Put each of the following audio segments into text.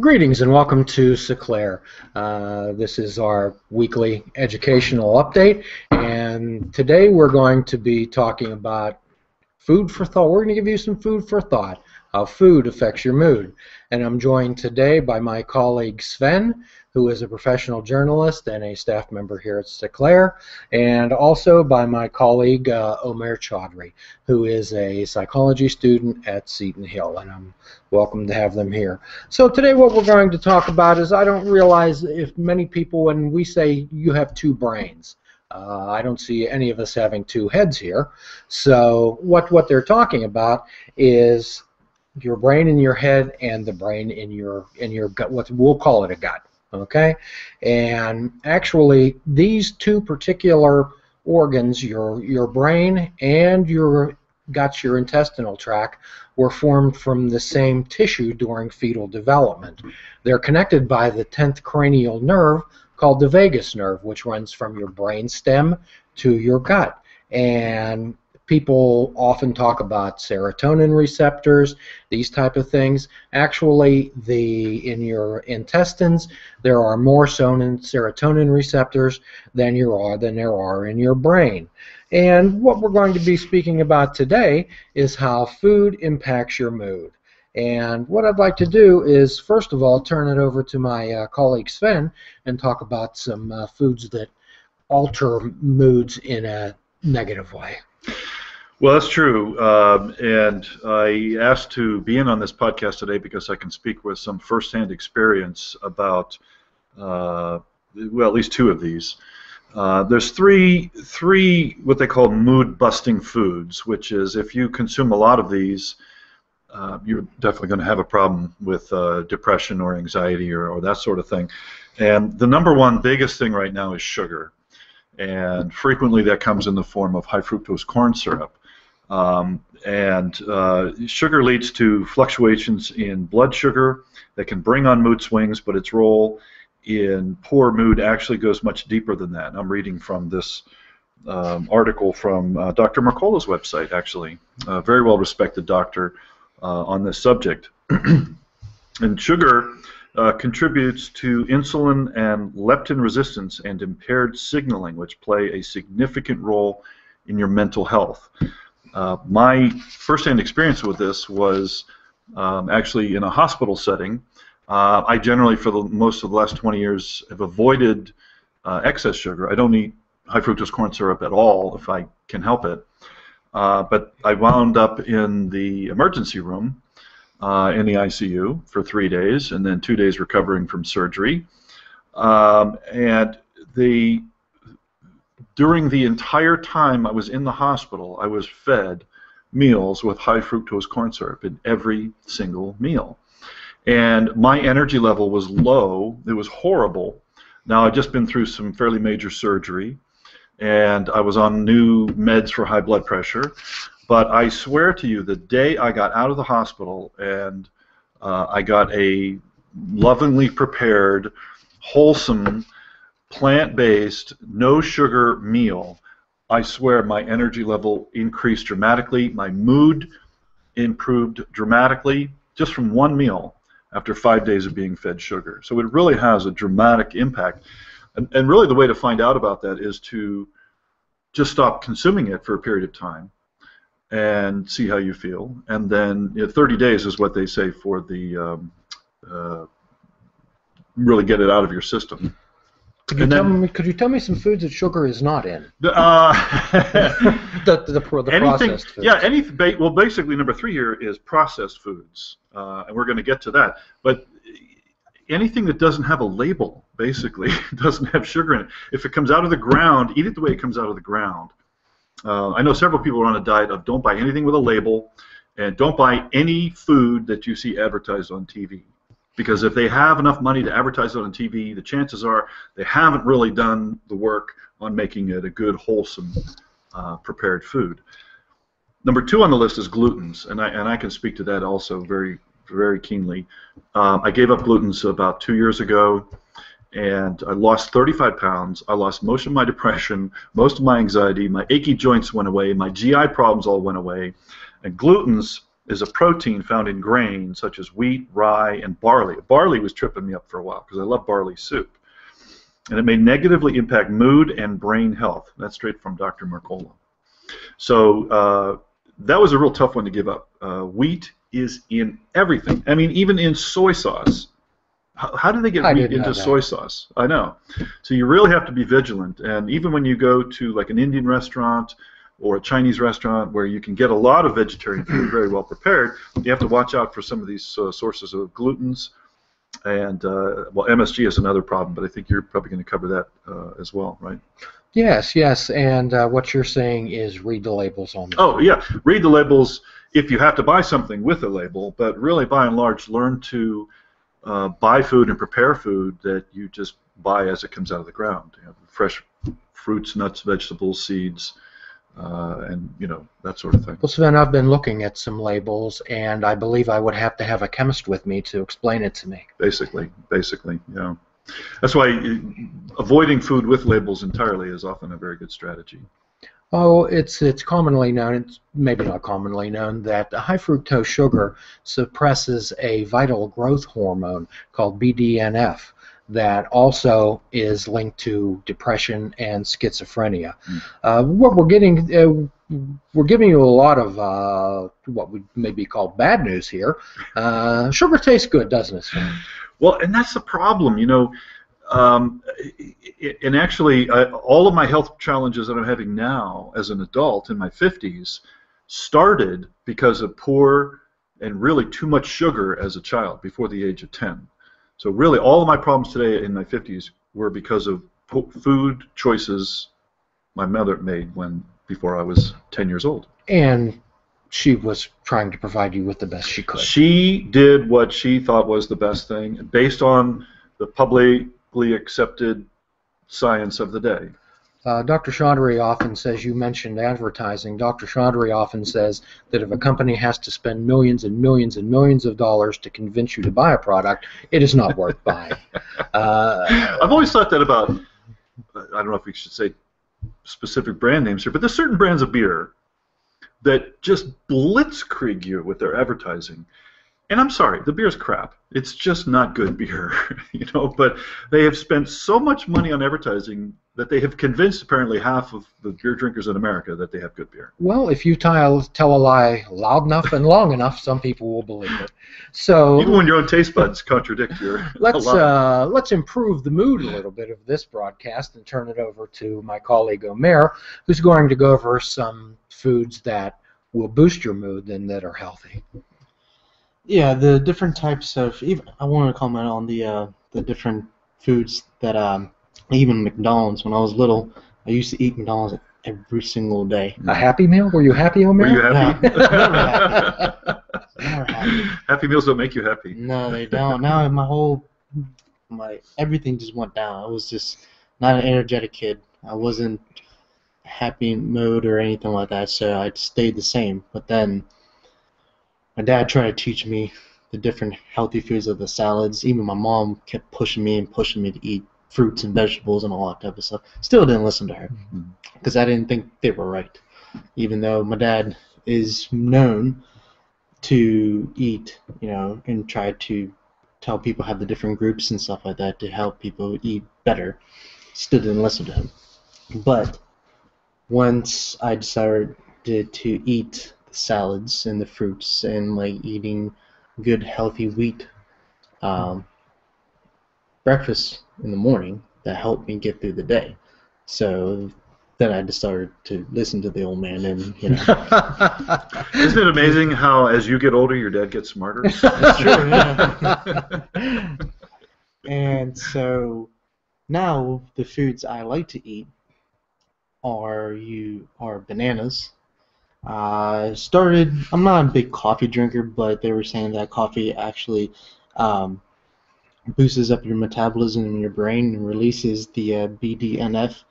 Greetings and welcome to St. Clair. Uh, this is our weekly educational update, and today we're going to be talking about food for thought. We're going to give you some food for thought, how food affects your mood. And I'm joined today by my colleague Sven, who is a professional journalist and a staff member here at St. Clair, and also by my colleague uh, Omair Chaudhary, who is a psychology student at Seton Hill, and I'm welcome to have them here. So today what we're going to talk about is I don't realize if many people, when we say you have two brains, uh, I don't see any of us having two heads here. So what what they're talking about is your brain in your head and the brain in your in your gut. What we'll call it a gut okay? And actually, these two particular organs, your, your brain and your guts, your intestinal tract, were formed from the same tissue during fetal development. They're connected by the 10th cranial nerve called the vagus nerve, which runs from your brain stem to your gut. And people often talk about serotonin receptors, these type of things. Actually, the in your intestines, there are more serotonin receptors than you are than there are in your brain. And what we're going to be speaking about today is how food impacts your mood. And what I'd like to do is, first of all, turn it over to my uh, colleague Sven and talk about some uh, foods that alter moods in a negative way. Well, that's true. Um, and I asked to be in on this podcast today because I can speak with some firsthand experience about, uh, well, at least two of these. Uh, there's three, three what they call mood-busting foods, which is if you consume a lot of these, uh, you're definitely going to have a problem with uh, depression or anxiety or, or that sort of thing. And the number one biggest thing right now is sugar. And frequently that comes in the form of high fructose corn syrup. Um, and uh, sugar leads to fluctuations in blood sugar that can bring on mood swings, but its role in poor mood actually goes much deeper than that. I'm reading from this um, article from uh, Dr. Mercola's website, actually, a very well respected doctor uh, on this subject. and sugar uh, contributes to insulin and leptin resistance and impaired signaling, which play a significant role in your mental health. Uh, my first-hand experience with this was um, actually in a hospital setting. Uh, I generally, for the most of the last 20 years, have avoided uh, excess sugar. I don't eat high fructose corn syrup at all if I can help it. Uh, but I wound up in the emergency room uh, in the ICU for three days, and then two days recovering from surgery. Um, and the during the entire time I was in the hospital, I was fed meals with high fructose corn syrup in every single meal. And my energy level was low. It was horrible. Now, I'd just been through some fairly major surgery, and I was on new meds for high blood pressure. But I swear to you, the day I got out of the hospital and uh, I got a lovingly prepared, wholesome, plant-based, no sugar meal, I swear my energy level increased dramatically. My mood improved dramatically just from one meal after five days of being fed sugar. So it really has a dramatic impact. And, and really the way to find out about that is to just stop consuming it for a period of time and see how you feel. And then you know, 30 days is what they say for the um, uh, really get it out of your system. Could you, tell me, could you tell me some foods that sugar is not in? Uh, the, the, the, the anything, processed foods. Yeah, any, well, basically, number three here is processed foods, uh, and we're going to get to that. But anything that doesn't have a label, basically, doesn't have sugar in it. If it comes out of the ground, eat it the way it comes out of the ground. Uh, I know several people are on a diet of don't buy anything with a label, and don't buy any food that you see advertised on TV. Because if they have enough money to advertise it on TV, the chances are they haven't really done the work on making it a good, wholesome, uh, prepared food. Number two on the list is glutens, and I and I can speak to that also very very keenly. Um, I gave up glutens about two years ago, and I lost 35 pounds. I lost most of my depression, most of my anxiety, my achy joints went away, my GI problems all went away, and glutens is a protein found in grains such as wheat, rye, and barley. Barley was tripping me up for a while because I love barley soup. And it may negatively impact mood and brain health. That's straight from Dr. Mercola. So uh, that was a real tough one to give up. Uh, wheat is in everything. I mean, even in soy sauce. How, how do they get I wheat into soy sauce? I know. So you really have to be vigilant. And even when you go to like an Indian restaurant or a Chinese restaurant where you can get a lot of vegetarian food very well prepared, you have to watch out for some of these uh, sources of glutens. And uh, well, MSG is another problem, but I think you're probably going to cover that uh, as well, right? Yes, yes, and uh, what you're saying is read the labels on. Oh yeah, read the labels if you have to buy something with a label, but really by and large learn to uh, buy food and prepare food that you just buy as it comes out of the ground. You know, fresh fruits, nuts, vegetables, seeds, uh, and you know that sort of thing. Well, Sven, I've been looking at some labels, and I believe I would have to have a chemist with me to explain it to me. Basically, basically, yeah. That's why uh, avoiding food with labels entirely is often a very good strategy. Oh, it's it's commonly known, it's maybe not commonly known, that high fructose sugar suppresses a vital growth hormone called BDNF that also is linked to depression and schizophrenia. Mm. Uh, what we're getting, uh, we're giving you a lot of uh, what would maybe call bad news here. Uh, sugar tastes good, doesn't it? Well, and that's the problem, you know. Um, and actually, uh, all of my health challenges that I'm having now as an adult in my 50s started because of poor and really too much sugar as a child before the age of 10. So, really, all of my problems today in my 50s were because of po- food choices my mother made when before I was 10 years old. And she was trying to provide you with the best she could. She did what she thought was the best thing based on the publicly accepted science of the day. Uh, Dr. Chaudhary often says, you mentioned advertising. Dr. Chaudhary often says that if a company has to spend millions and millions and millions of dollars to convince you to buy a product, it is not worth buying. Uh, I've always thought that about, I don't know if we should say specific brand names here, but there's certain brands of beer that just blitzkrieg you with their advertising. And I'm sorry, the beer's crap. It's just not good beer, you know. But they have spent so much money on advertising that they have convinced apparently half of the beer drinkers in America that they have good beer. well, if you tell, tell a lie loud enough and long enough, some people will believe it. So Even when your own taste buds contradict your. let's uh, let's improve the mood a little bit of this broadcast and turn it over to my colleague Omair, who's going to go over some foods that will boost your mood and that are healthy. Yeah, the different types of. Even I want to comment on the uh, the different foods that um, even McDonald's. When I was little, I used to eat McDonald's every single day. A Happy Meal? Were you happy, Omair? Were you happy? Never happy. happy meals don't make you happy. No, they don't. Now my whole my everything just went down. I was just not an energetic kid. I wasn't happy mode or anything like that, so I stayed the same. But then my dad tried to teach me the different healthy foods of the salads. Even my mom kept pushing me and pushing me to eat fruits and vegetables and all that type of stuff. Still didn't listen to her mm-hmm. because I didn't think they were right. Even though my dad is known to eat, you know, and try to tell people have the different groups and stuff like that to help people eat better. Still didn't listen to him. But once I decided to eat salads and the fruits and like eating good healthy wheat um, breakfast in the morning, that helped me get through the day. So then I just started to listen to the old man and you know Isn't it amazing how, as you get older, your dad gets smarter? That's true, yeah. and so now the foods I like to eat are you are bananas. I started. I'm not a big coffee drinker, but they were saying that coffee actually um, boosts up your metabolism in your brain and releases the uh, BDNF.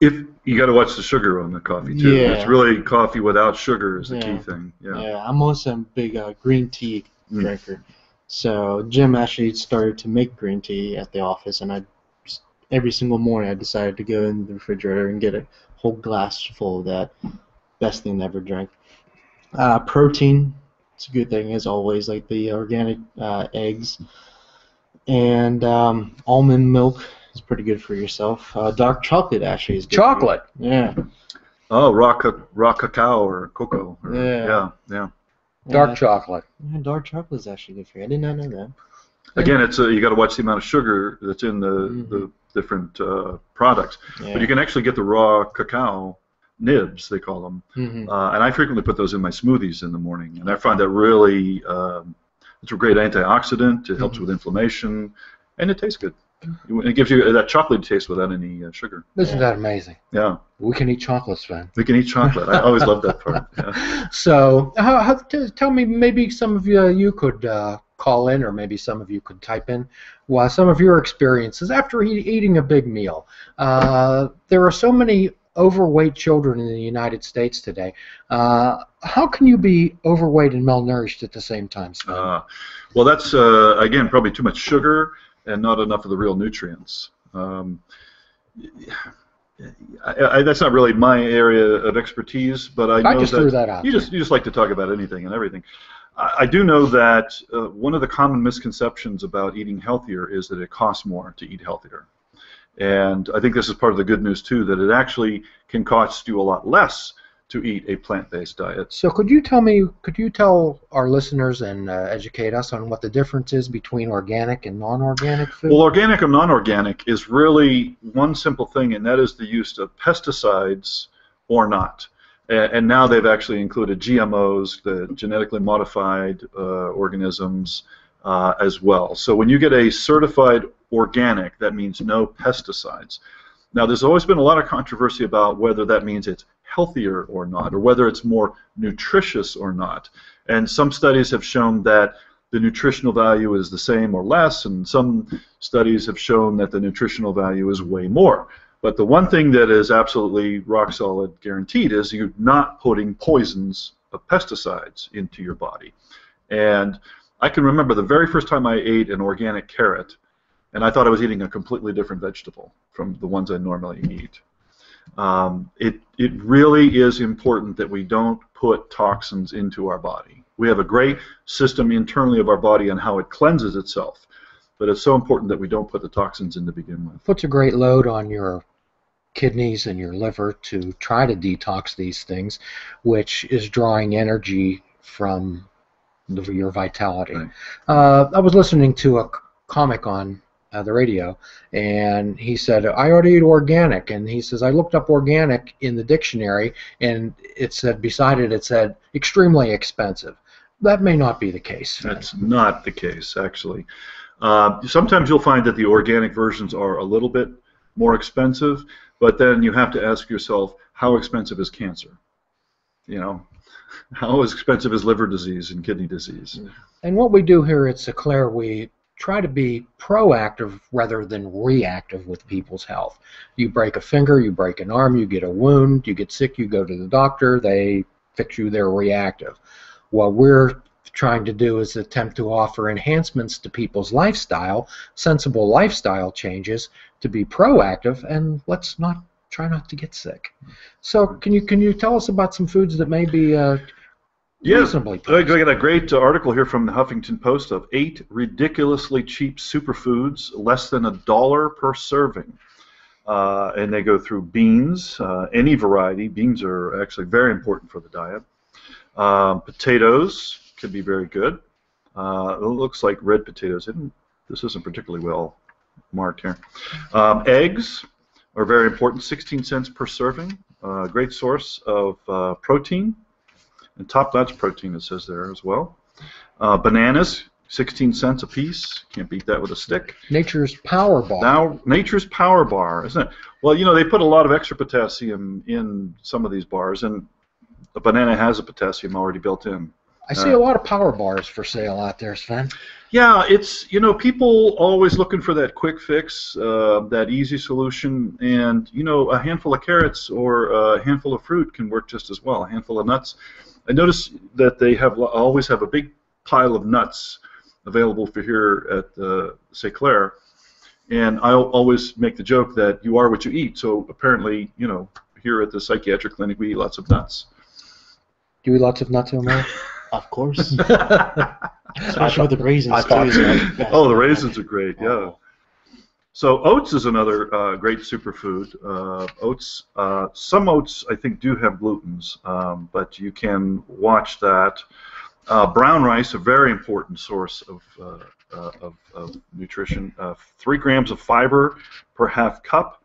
if you got to watch the sugar on the coffee too. Yeah. It's really coffee without sugar is the key thing. Yeah. Yeah, I'm also a big uh, green tea Mm. drinker. So Jim actually started to make green tea at the office, and I every single morning I decided to go in the refrigerator and get a whole glass full of that. Best thing I ever drank. Uh, protein it's a good thing as always. Like the organic uh, eggs and um, almond milk is pretty good for yourself. Uh, dark chocolate actually is good. for you. Chocolate. Yeah. Oh, raw, ca- raw cacao or cocoa. or- Yeah. yeah, yeah. Dark Yeah, chocolate. yeah, dark chocolate is actually good for you. I did not know that. Again, it's a, you got to watch the amount of sugar that's in the, Mhm. the different uh, products. Yeah. But you can actually get the raw cacao nibs, they call them, Mhm. uh, and I frequently put those in my smoothies in the morning, and I find that really um, it's a great antioxidant. It helps Mhm. with inflammation, and it tastes good. It gives you that chocolate taste without any uh, sugar. Isn't that amazing? Yeah, We can eat chocolates, Sven. we can eat chocolate. I always love that part. Yeah. So, how, how, t- tell me, maybe some of you, you could uh, call in, or maybe some of you could type in well, some of your experiences after eat, eating a big meal. Uh, there are so many overweight children in the United States today. Uh, how can you be overweight and malnourished at the same time? Uh, well, that's uh, again probably too much sugar and not enough of the real nutrients. Um, I, I, that's not really my area of expertise, but I know I just that threw that out. you just you just like to talk about anything and everything. I, I do know that uh, one of the common misconceptions about eating healthier is that it costs more to eat healthier, and I think this is part of the good news too that it actually can cost you a lot less to eat a plant-based diet. So could you tell me, could you tell our listeners and uh, educate us on what the difference is between organic and non-organic food? Well, organic and non-organic is really one simple thing, and that is the use of pesticides or not. And now they've actually included GMOs, the genetically modified uh, organisms, uh, as well. So when you get a certified organic, that means no pesticides. Now, there's always been a lot of controversy about whether that means it's healthier or not, or whether it's more nutritious or not. And some studies have shown that the nutritional value is the same or less, and some studies have shown that the nutritional value is way more. But the one thing that is absolutely rock solid guaranteed is you're not putting poisons of pesticides into your body. And I can remember the very first time I ate an organic carrot, and I thought I was eating a completely different vegetable from the ones I normally eat. Um, it, it really is important that we don't put toxins into our body. We have a great system internally of our body on how it cleanses itself, but it's so important that we don't put the toxins in to begin with. puts a great load on your kidneys and your liver to try to detox these things, which is drawing energy from the, your vitality. Right. Uh, I was listening to a comic on uh, the radio, and he said, I already eat organic. And he says, I looked up organic in the dictionary, and it said, beside it, it said, extremely expensive. That may not be the case. That's not the case, actually. Uh, sometimes you'll find that the organic versions are a little bit more expensive, but then you have to ask yourself, how expensive is cancer? You know, how expensive is liver disease and kidney disease? And what we do here at St. Clair, we try to be proactive rather than reactive with people's health. You break a finger, you break an arm, you get a wound, you get sick, you go to the doctor, they fix you, they're reactive. What we're trying to do is attempt to offer enhancements to people's lifestyle, sensible lifestyle changes to be proactive, and let's not try not to get sick. So, can you can you tell us about some foods that may be uh, Yes, reasonably I got a great uh, article here from the Huffington Post of eight ridiculously cheap superfoods, less than a dollar per serving. Uh, and they go through beans, uh, any variety. Beans are actually very important for the diet. Um, potatoes can be very good. Uh, it looks like red potatoes. Isn't- This isn't particularly well marked here. Um, eggs are very important, 16 cents per serving. Uh, great source of uh, protein and top notch protein it says there as well. Uh, bananas, 16 cents a piece. Can't beat that with a stick. Nature's Power Bar. Now, Nature's Power Bar, isn't it? Well, you know, they put a lot of extra potassium in some of these bars, and a banana has a potassium already built in. I see a lot of power bars for sale out there, Sven. Yeah, it's you know people always looking for that quick fix, uh, that easy solution, and you know a handful of carrots or a handful of fruit can work just as well. A handful of nuts. I notice that they have always have a big pile of nuts available for here at uh, St. Clair, and I always make the joke that you are what you eat. So apparently, you know, here at the psychiatric clinic we eat lots of nuts. Do you eat lots of nuts, Omair? Of course, especially with the raisins thought too. so. you Oh, the raisins are great. Yeah. So oats is another uh, great superfood. Uh, oats, uh, some oats I think do have glutens, um, but you can watch that. Uh, brown rice, a very important source of, uh, uh, of, of nutrition. Three grams of fiber per half cup.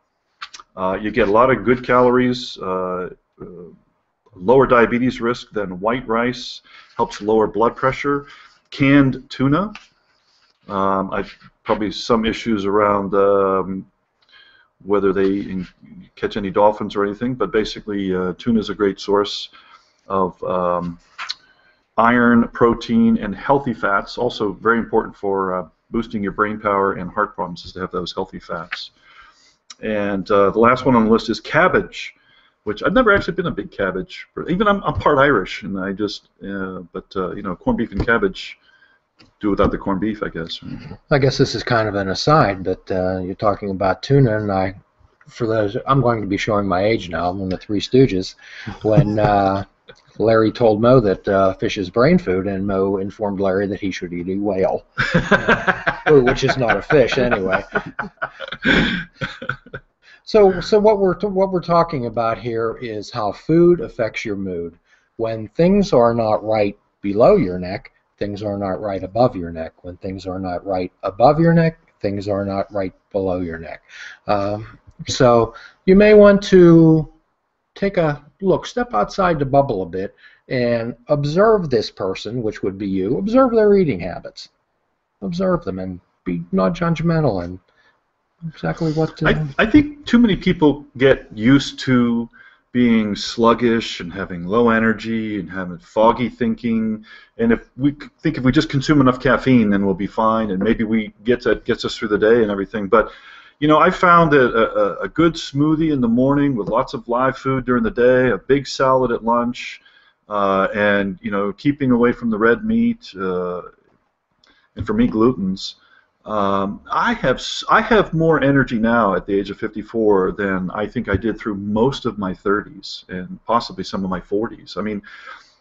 You get a lot of good calories. Lower diabetes risk than white rice. Helps lower blood pressure. Canned tuna. Um, I've probably some issues around um, whether they catch any dolphins or anything, but basically uh, tuna is a great source of um, iron, protein, and healthy fats. Also very important for uh, boosting your brain power and heart problems is to have those healthy fats. And uh, the last one on the list is cabbage, which I've never actually been a big cabbage. Even I'm, I'm part Irish, and I just, uh, but uh, you know, corned beef and cabbage do without the corned beef, I guess. I guess this is kind of an aside, but uh, you're talking about tuna, and I, for those, I'm going to be showing my age now. I'm in the Three Stooges. When uh, Larry told Moe that uh, fish is brain food, and Moe informed Larry that he should eat a whale, which is not a fish anyway. So, so what we're what we're talking about here is how food affects your mood. When things are not right below your neck, things are not right above your neck. When things are not right above your neck, things are not right below your neck. Um, so you may want to take a look, step outside the bubble a bit, and observe this person, which would be you. Observe their eating habits. Observe them and be not judgmental and exactly what to. I, I think too many people get used to being sluggish and having low energy and having foggy thinking. And if we think if we just consume enough caffeine, then we'll be fine, and maybe we get that gets us through the day and everything. But you know, I found that a, a, good smoothie in the morning with lots of live food during the day, a big salad at lunch, uh, and you know, keeping away from the red meat, uh, and for me, glutens. Um, I have I have more energy now at the age of 54 than I think I did through most of my 30s and possibly some of my 40s. I mean,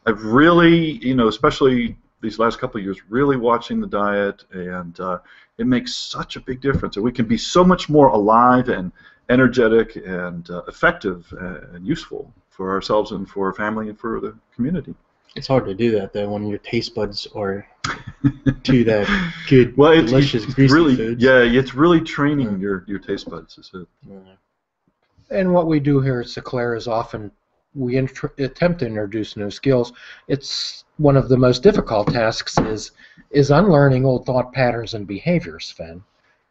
I've really, you know, especially these last couple of years, really watching the diet, and uh, it makes such a big difference. And we can be so much more alive and energetic and uh, effective and useful for ourselves and for our family and for the community. It's hard to do that though when your taste buds are to that good, Well, it's, delicious, it's greasy really, foods. yeah, it's really training your, your taste buds. Is it? Yeah. And what we do here at St. Clair is often we intr- attempt to introduce new skills. It's one of the most difficult tasks is is unlearning old thought patterns and behaviors, Finn,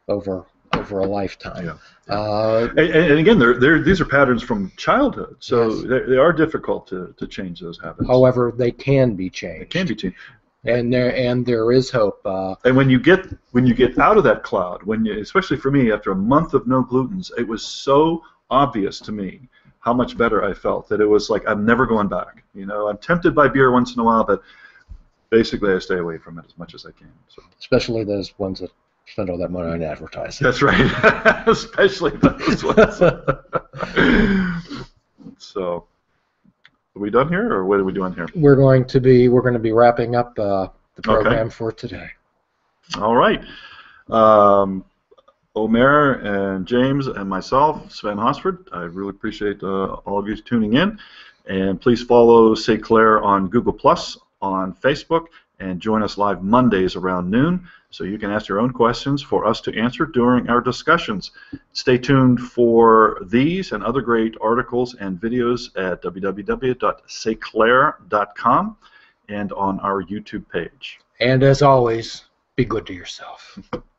over over a lifetime. Yeah. Uh, And, and again, they're, they're, these are patterns from childhood, so Yes. they they are difficult to, to change those habits. however, they can be changed, can be changed. and there and there is hope. Uh, And when you get when you get out of that cloud, when you, especially for me, after a month of no glutens, it was so obvious to me how much better I felt that it was like I'm never going back. You know, I'm tempted by beer once in a while, but basically I stay away from it as much as I can. So especially those ones that spend all that money on advertising. that's right, especially those ones. so, are we done here, or what are we doing here? We're going to be we're going to be wrapping up uh, the Okay. program for today. All right. Um, Omair and James and myself, Sven Hosford, I really appreciate uh, all of you tuning in. And please follow St. Clair on Google Plus, on Facebook, and join us live Mondays around noon so you can ask your own questions for us to answer during our discussions. Stay tuned for these and other great articles and videos at www.stclair.com and on our YouTube page. And as always, be good to yourself.